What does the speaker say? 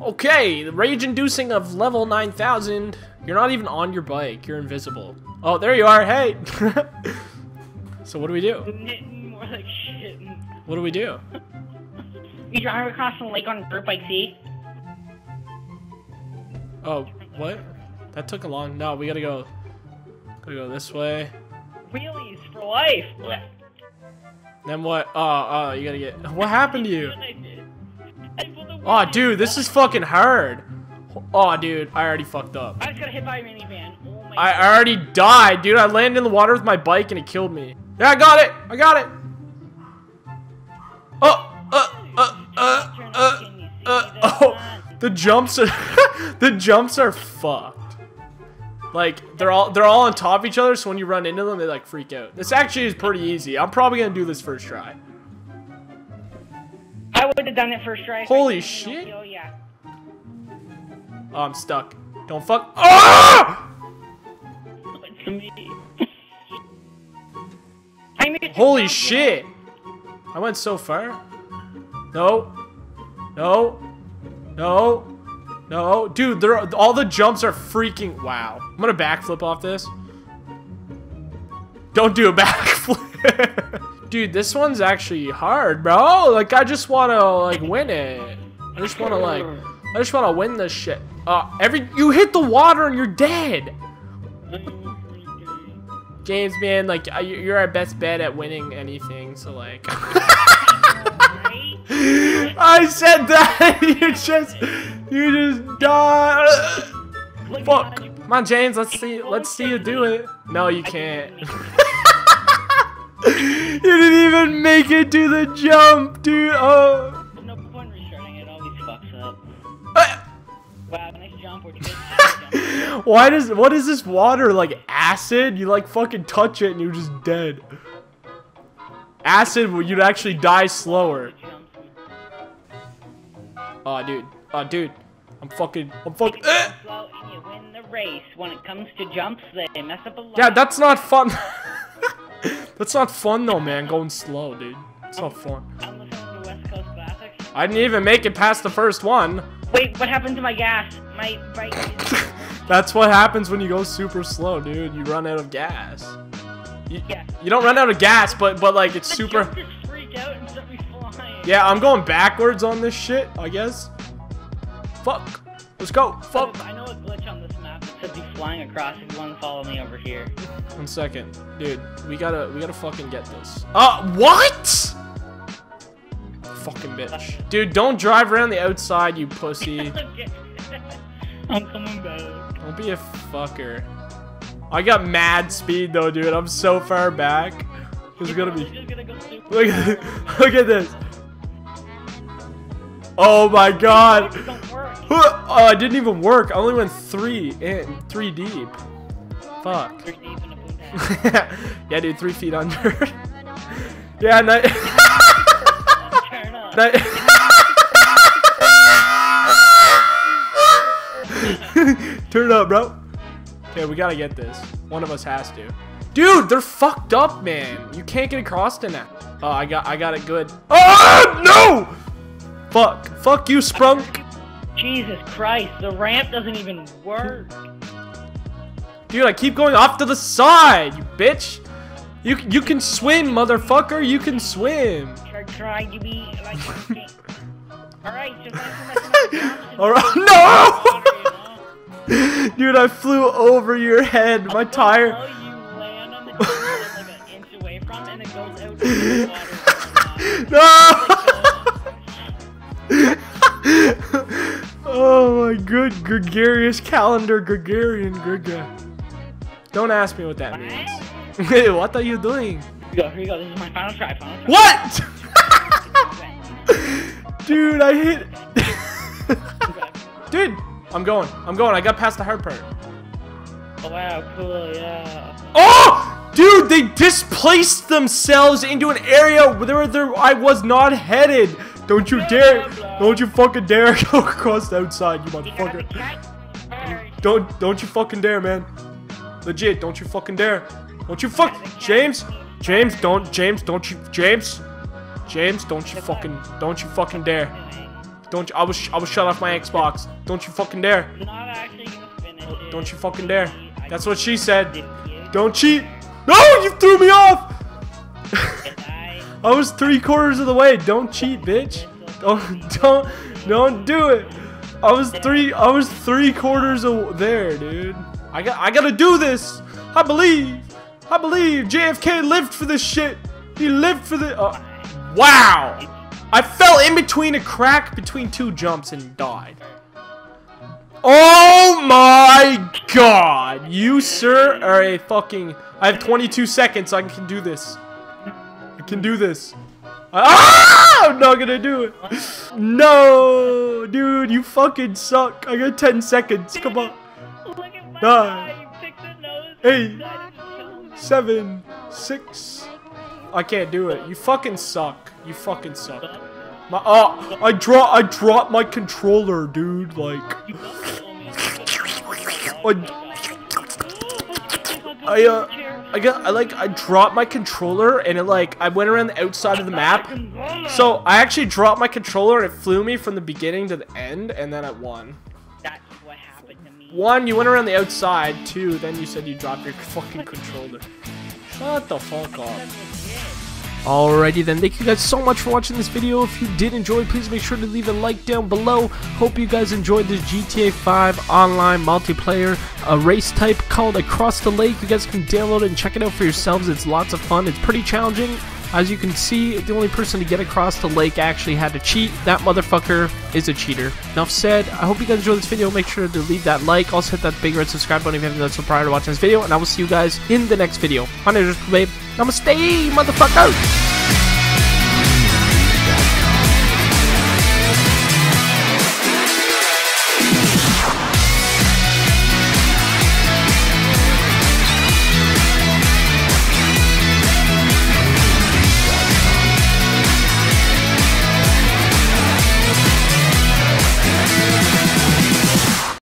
Okay, the rage-inducing of level 9000. You're not even on your bike. You're invisible. Oh, there you are. Hey. so what do we do? Like. What do we do? You drive across the lake on a dirt bike, see? Oh, what? That took a long. No, we gotta go. Gotta go this way. Wheelies for life. Then what? Oh, oh, you gotta get. What happened to you? Oh, dude, this is fucking hard. Oh, dude, I already fucked up. I just got hit by a minivan. Oh my I already died, dude. I landed in the water with my bike and it killed me. Yeah, I got it. I got it. Oh, uh, uh, uh, uh, uh, oh. The jumps are, the jumps are fucked. Like they're all they're all on top of each other, so when you run into them, they like freak out. This actually is pretty easy. I'm probably gonna do this first try. I would have done it first try. if Holy shit. know- yeah. Oh, I'm stuck. Don't fuck. Ah! It's me. I made Holy jump, shit! I went so far. No. No. No. No. Dude, they're, all the jumps are freaking... Wow. I'm gonna backflip off this. Don't do a backflip. Dude, this one's actually hard, bro. Like, I just wanna, like, win it. I just wanna, like... I just wanna win this shit. Uh, every... You hit the water and you're dead! James, man, like, you- you're our best bet at winning anything, so, like... I said that, you just, you just died. Fuck. Come on, James. Let's see. Let's see you do it. No, you can't. you didn't even make it to the jump, dude. Oh. There's no point restarting, it always fucks up. Ah. Wow, nice jump. Where'd you get that jump? Why does what is this water like acid? You like fucking touch it and you're just dead. Acid, you'd actually die slower. Oh, dude. Oh, dude. I'm fucking. I'm fucking. Eh. Slow and you win the race. When it comes to jumps, they mess up a lot. Yeah, that's not fun. that's not fun though, man. Going slow, dude. It's not fun. I'm listening to West Coast Classics. I didn't even make it past the first one. Wait, what happened to my gas? My right. That's what happens when you go super slow, dude. You run out of gas. You, Yeah. you don't run out of gas, but but like it's super. Just freak out and sent me flying. Yeah, I'm going backwards on this shit. I guess. Fuck. Let's go. Fuck. I know a glitch on this map that says you flying across if you want to follow me over here. One second, dude. We gotta we gotta fucking get this. Uh, what? Fucking bitch, dude. Don't drive around the outside, you pussy. I'm coming back. Don't be a fucker. I got mad speed though, dude. I'm so far back. Is gonna be. Look at look at this. Oh my god. Oh, it didn't even work. I only went three in three deep. Fuck. You're deep in a boot yeah, dude, three feet under. yeah. Turn up. Turn it up, bro. Okay, we gotta get this. One of us has to. Dude, they're fucked up, man. You can't get across to that. Oh, I got, I got it good. Oh no! Fuck, fuck you, Sprunk. Jesus Christ, the ramp doesn't even work. Dude, I keep going off to the side, you bitch. You, you can swim, motherfucker. You can swim. Try, try to be like. Answer my All right, no! Dude, I flew over your head. My tire. you oh my good gregarious calendar Gregarian Griga. Don't ask me what that means. Hey, what are you doing? Here you go, here you go. This is my final try. Final try. What? Dude, I hit. Dude, I'm going. I'm going. I got past the hard part. Oh, wow, cool, yeah. Oh! Dude, they displaced themselves into an area where there I was not headed. Don't you dare! Don't you fucking dare go across the outside, you motherfucker. Don't don't you fucking dare, man. Legit, don't you fucking dare. Don't you fuck James! James, don't James, don't you James! James, don't you fucking don't you fucking dare. Don't you, I was I was shut off my Xbox. Don't you fucking dare. Don't you fucking dare. That's what she said. Don't cheat. No, you threw me off. I was three quarters of the way. Don't cheat, bitch. Don't don't don't do it. I was three I was three quarters of there, dude. I got I gotta do this. I believe. I believe JFK lived for this shit. He lived for the. Uh, wow. I fell in between a crack between two jumps and died. Oh my god. You, sir, are a fucking. I have 22 seconds. I can do this. I can do this. Ah! I'm not gonna do it. No, dude, you fucking suck. I got 10 seconds. Come on. Look at my Nine, eye. Pick the nose. eight, That is so Seven, six. I can't do it. You fucking suck. You fucking suck. My oh, I draw. I dropped my controller, dude. Like, I uh, I got. I like. I dropped my controller and it like. I went around the outside of the map. So I actually dropped my controller and it flew me from the beginning to the end, and then I won. That's what happened to me. One, you went around the outside. Two, then you said you dropped your fucking controller. Shut the fuck up. Alrighty then, thank you guys so much for watching this video. If you did enjoy, please make sure to leave a like down below. Hope you guys enjoyed this GTA 5 online multiplayer, a race type called Across the Lake. You guys can download it and check it out for yourselves. It's lots of fun. It's pretty challenging. As you can see, the only person to get across the lake actually had to cheat. That motherfucker is a cheater. Enough said. I hope you guys enjoyed this video. Make sure to leave that like. Also hit that big red subscribe button if you haven't done so prior to watching this video. And I will see you guys in the next video. My name is. Namaste, motherfucker!